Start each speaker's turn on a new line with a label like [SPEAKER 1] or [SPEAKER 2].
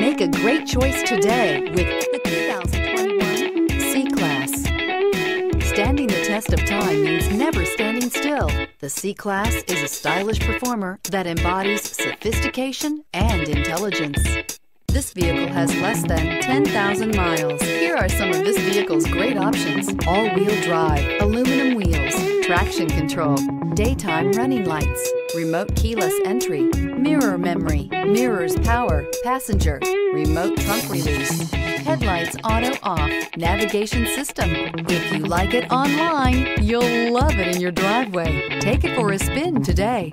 [SPEAKER 1] Make a great choice today with the 2021 C-Class. Standing the test of time means never standing still. The C-Class is a stylish performer that embodies sophistication and intelligence. This vehicle has less than 10,000 miles. Here are some of this vehicle's great options. All-wheel drive, aluminum wheels, traction control, daytime running lights, remote keyless entry, mirror memory, mirrors power, passenger, remote trunk release, headlights auto off, navigation system. If you like it online, you'll love it in your driveway. Take it for a spin today.